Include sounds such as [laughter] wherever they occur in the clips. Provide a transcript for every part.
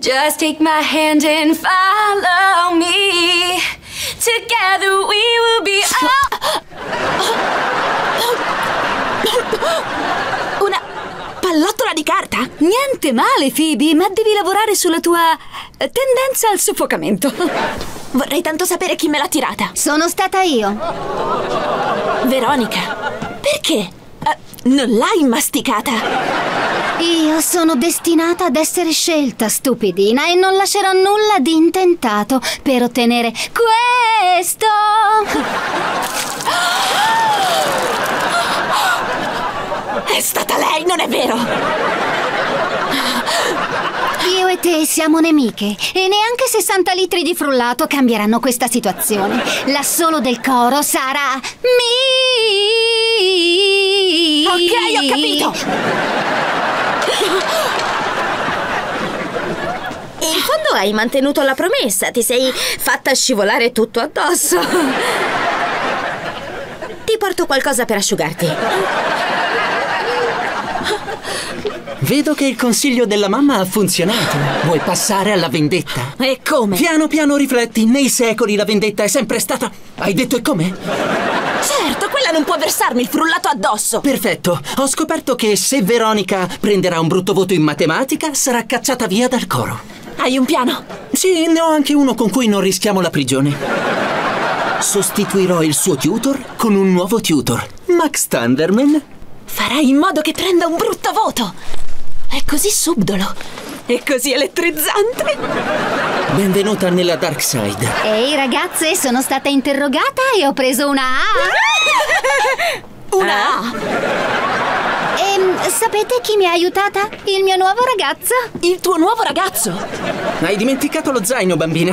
Just take my hand and follow me. Together we will be. [coughs] Una pallottola di carta? Niente male, Phoebe, ma devi lavorare sulla tua eh, tendenza al soffocamento. [coughs] Vorrei tanto sapere chi me l'ha tirata. Sono stata io. Veronica. Perché? Non l'hai masticata? Io sono destinata ad essere scelta, stupidina, e non lascerò nulla di intentato per ottenere questo. È stata lei, non è vero? Io e te siamo nemiche e neanche 60 litri di frullato cambieranno questa situazione. L'assolo del coro sarà mi. Ok, ho capito. In fondo hai mantenuto la promessa, ti sei fatta scivolare tutto addosso. Ti porto qualcosa per asciugarti. Vedo che il consiglio della mamma ha funzionato. Vuoi passare alla vendetta? E come? Piano piano rifletti, nei secoli la vendetta è sempre stata... Hai detto e come? Certo, quella non può versarmi il frullato addosso. Perfetto, ho scoperto che se Veronica prenderà un brutto voto in matematica, sarà cacciata via dal coro. Hai un piano? Sì, ne ho anche uno con cui non rischiamo la prigione. Sostituirò il suo tutor con un nuovo tutor, Max Thunderman. Farai in modo che prenda un brutto voto. È così subdolo. E così elettrizzante. Benvenuta nella Dark Side. Ehi ragazze, sono stata interrogata e ho preso una A. [laughs] Una A. E mm, sapete chi mi ha aiutata? Il mio nuovo ragazzo. Il tuo nuovo ragazzo. Hai dimenticato lo zaino, bambina.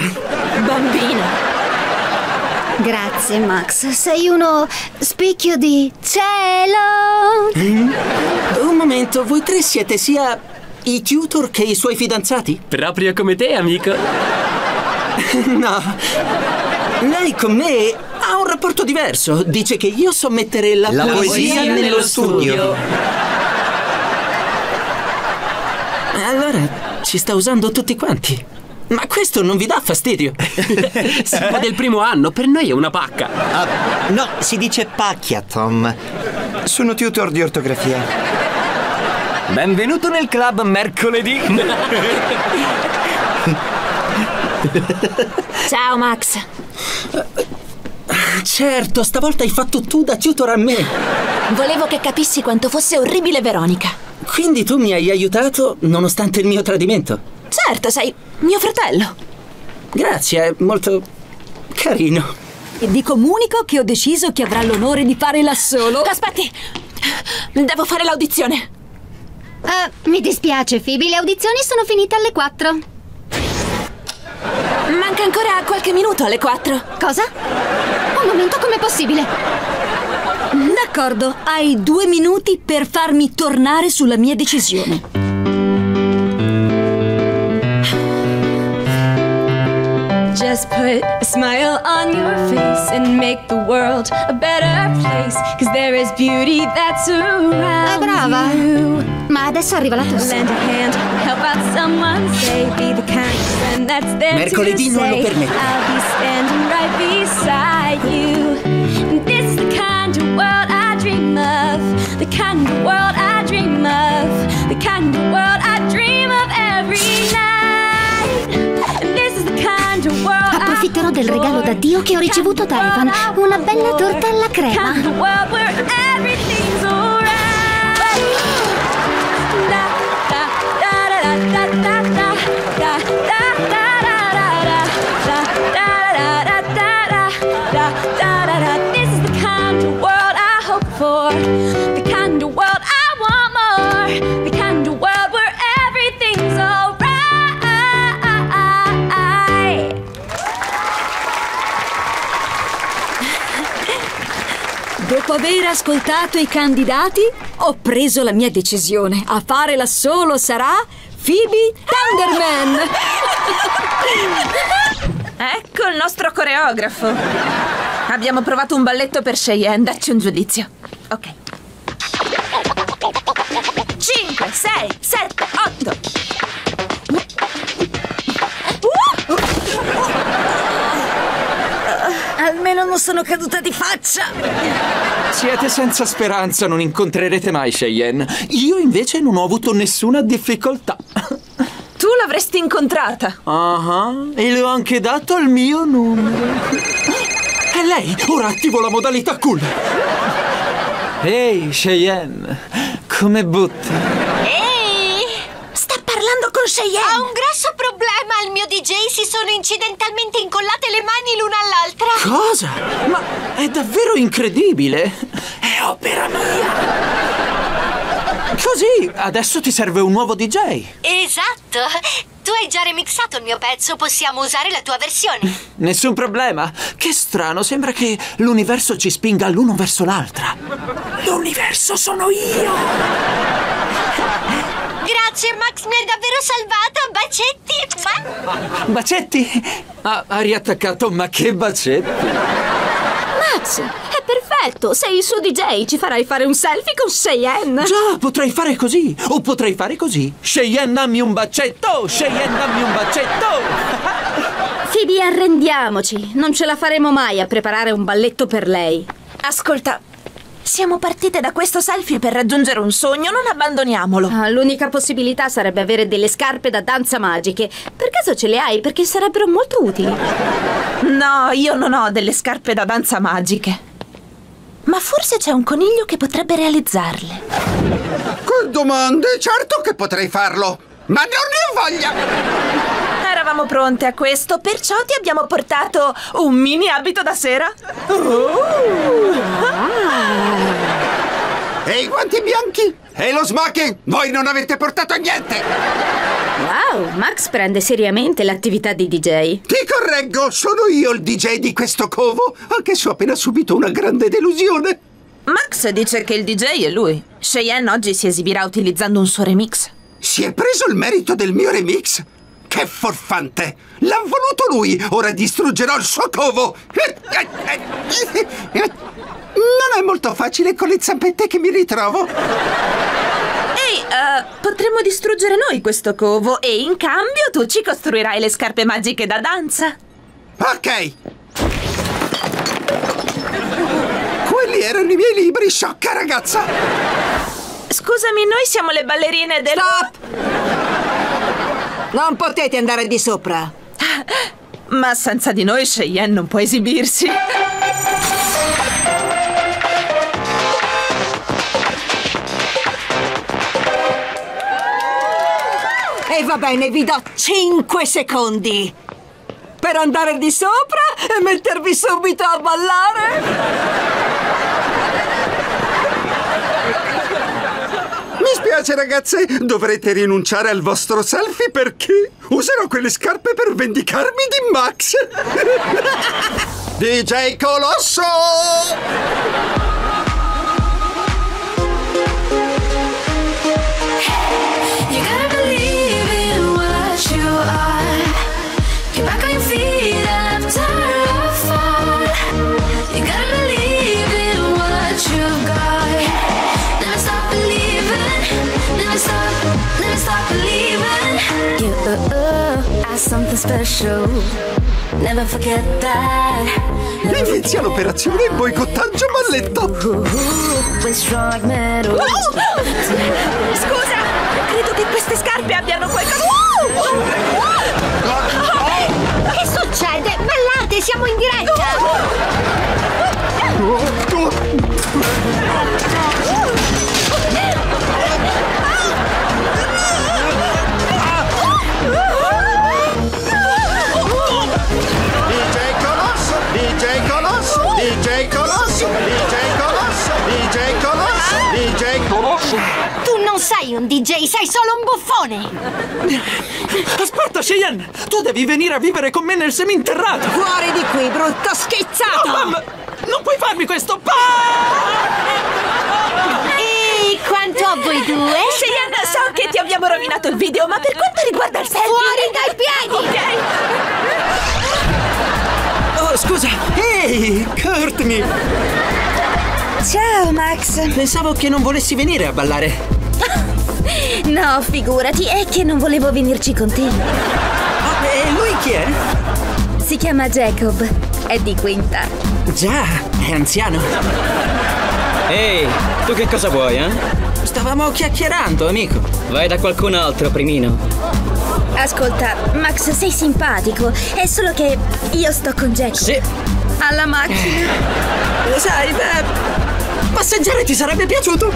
Bambina. Grazie Max, sei uno spicchio di cielo. Un momento, voi tre siete sia i tutor che i suoi fidanzati? Proprio come te, amico. [laughs] No. Lei con me ha un rapporto diverso. Dice che io so mettere la, La poesia nello studio. Allora ci sta usando tutti quanti. Ma questo non vi dà fastidio? [laughs] Siamo del primo anno, per noi è una pacca. Ah, no, si dice pacchia, Tom. Sono tutor di ortografia. Benvenuto nel club mercoledì. Ciao Max. Certo, stavolta hai fatto tu da tutor a me. Volevo che capissi quanto fosse orribile Veronica. Quindi tu mi hai aiutato nonostante il mio tradimento. Certo, sei mio fratello. Grazie, è molto carino. E vi comunico che ho deciso che avrà l'onore di fare l'assolo. Aspetti. Devo fare l'audizione. Eh, mi dispiace, Phoebe, le audizioni sono finite alle 4. Manca ancora qualche minuto alle 4. Cosa? Un momento, com'è possibile? D'accordo, hai due minuti per farmi tornare sulla mia decisione. Just put a smile on your face and make the world a better place. Cause there is beauty that's around brava. you. Ma adesso arriva la tosse. Lend a hand, help out someone, say, be the kind friend that's there Mercoledì to non lo say, permetto. I'll be standing right beside you. Del regalo da Dio che ho ricevuto da Evan. Una bella torta alla crema. Dopo aver ascoltato i candidati, ho preso la mia decisione. A fare l'assolo sarà Phoebe Thunderman. [laughs] Ecco il nostro coreografo. Abbiamo provato un balletto per Cheyenne, dacci un giudizio. Ok. 5, 6, 7, 8. Non sono caduta di faccia! Siete senza speranza, non incontrerete mai Cheyenne. Io invece non ho avuto nessuna difficoltà. Tu l'avresti incontrata. Ah, e le ho anche dato il mio numero. E lei, ora attivo la modalità cool. Ehi, Cheyenne, come butti? Ehi! Sta parlando con Cheyenne. Ho un grosso problema! Al mio DJ si sono incidentalmente incollate le mani l'una! Cosa? Ma è davvero incredibile! È opera mia! Così, adesso ti serve un nuovo DJ. Esatto! Tu hai già remixato il mio pezzo, possiamo usare la tua versione. Nessun problema. Che strano, sembra che l'universo ci spinga l'uno verso l'altra. L'universo sono io! Grazie Max, mi hai davvero salvata! Bacetti! Bacetti? Ah, ha riattaccato, ma che bacetti! Max, è perfetto! Sei il suo DJ, ci farai fare un selfie con Cheyenne! Già, potrei fare così! O potrei fare così! Cheyenne, dammi un bacetto! Cheyenne, dammi un bacetto! [laughs] Phoebe, arrendiamoci! Non ce la faremo mai a preparare un balletto per lei. Ascolta, siamo partite da questo selfie per raggiungere un sogno, non abbandoniamolo. Ah, L'unica possibilità sarebbe avere delle scarpe da danza magiche. Per caso ce le hai? Perché sarebbero molto utili. No, io non ho delle scarpe da danza magiche. Ma forse c'è un coniglio che potrebbe realizzarle. Che domande? Certo che potrei farlo! Ma non ne ho voglia! Eravamo pronte a questo, perciò ti abbiamo portato un mini abito da sera. E i guanti bianchi? E lo smoking? Voi non avete portato niente! Wow, Max prende seriamente l'attività di DJ. Ti correggo, sono io il DJ di questo covo, anche se ho appena subito una grande delusione. Max dice che il DJ è lui. Cheyenne oggi si esibirà utilizzando un suo remix. Si è preso il merito del mio remix? Che forfante! L'ha voluto lui! Ora distruggerò il suo covo! [laughs] Non è molto facile con le zampette che mi ritrovo. Ehi, eh, potremmo distruggere noi questo covo e in cambio tu ci costruirai le scarpe magiche da danza. Ok. Quelli erano i miei libri, sciocca ragazza! Scusami, noi siamo le ballerine del... Non potete andare di sopra. Ma senza di noi Cheyenne non può esibirsi. E va bene, vi do 5 secondi. Per andare di sopra e mettervi subito a ballare. Mi spiace ragazze, dovrete rinunciare al vostro selfie perché userò quelle scarpe per vendicarmi di Max. [laughs] DJ Colosso! Special. Never forget that. Inizia l'operazione boicottaggio strong metal. [laughs] Scusa, credo che queste scarpe abbiano qualcosa... sei un DJ, sei solo un buffone! Aspetta, Cheyenne! Tu devi venire a vivere con me nel seminterrato! Fuori di qui, brutto schizzato! Mamma, non puoi farmi questo! Pa! E quanto a voi due? Cheyenne, so che ti abbiamo rovinato il video, ma per quanto riguarda il selfie... Fuori dai piedi! Ok. Oh, scusa! Ehi, Courtney! Ciao, Max. Pensavo che non volessi venire a ballare. [laughs] No, figurati, è che non volevo venirci con te. Ah, e lui chi è? Si chiama Jacob. è di quinta. Già, è anziano. Ehi, tu che cosa vuoi, eh? Stavamo chiacchierando, amico. Vai da qualcun altro, primino. Ascolta, Max, sei simpatico. È solo che io sto con Jack. Sì. Alla macchina. Lo sai, beh. Passeggiare ti sarebbe piaciuto?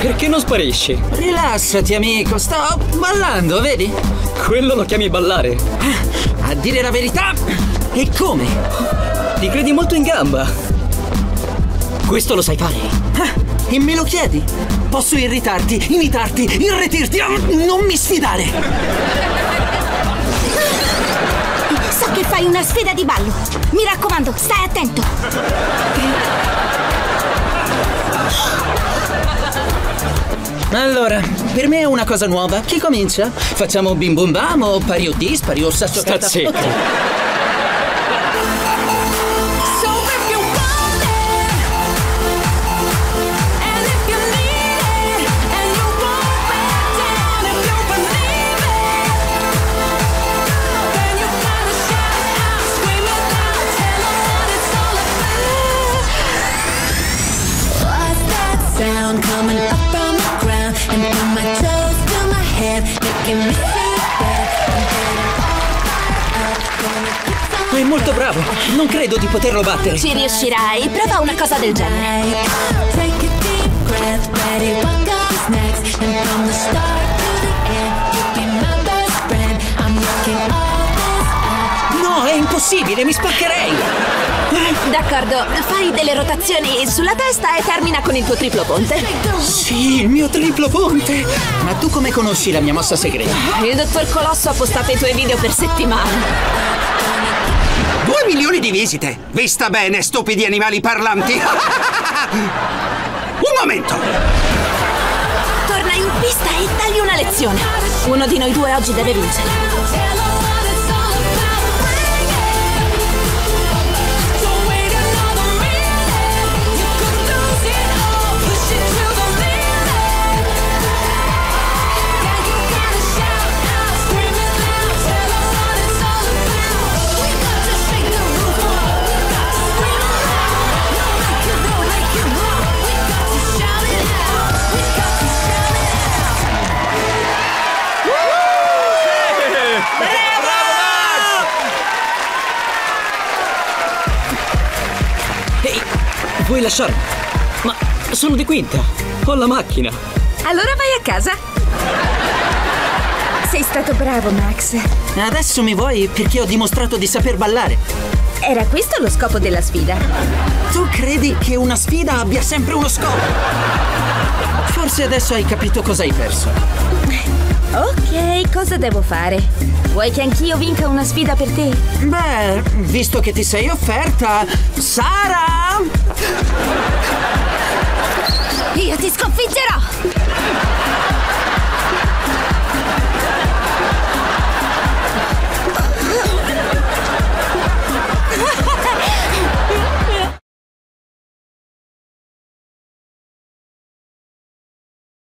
Perché non sparisci? Rilassati, amico, sto ballando, vedi? Quello lo chiami ballare? A dire la verità, e come? Ti credi molto in gamba? Questo lo sai fare? Ah, E me lo chiedi? Posso irritarti, imitarti, irretirti, ah, non mi sfidare! So che fai una sfida di ballo. Mi raccomando, stai attento. Allora, per me è una cosa nuova. Chi comincia? Facciamo bim bum bam o pari o dispari o sasso Sta zitto. È molto bravo. Non credo di poterlo battere. Ci riuscirai. Prova una cosa del genere. No, è impossibile, mi spaccherei. D'accordo, fai delle rotazioni sulla testa e termina con il tuo triplo ponte. Sì, il mio triplo ponte. Ma tu come conosci la mia mossa segreta? Il dottor Colosso ha postato i tuoi video per settimane. Due milioni di visite! Vi sta bene, stupidi animali parlanti! Un momento! Torna in pista e dagli una lezione. Uno di noi due oggi deve vincere. Vuoi lasciarmi? Ma sono di quinta. Ho la macchina. Allora vai a casa. Sei stato bravo, Max. Adesso mi vuoi perché ho dimostrato di saper ballare. Era questo lo scopo della sfida. Tu credi che una sfida abbia sempre uno scopo? Forse adesso hai capito cosa hai perso. Ok, cosa devo fare? Vuoi che anch'io vinca una sfida per te? Beh, visto che ti sei offerta, Sara! Io ti sconfiggerò!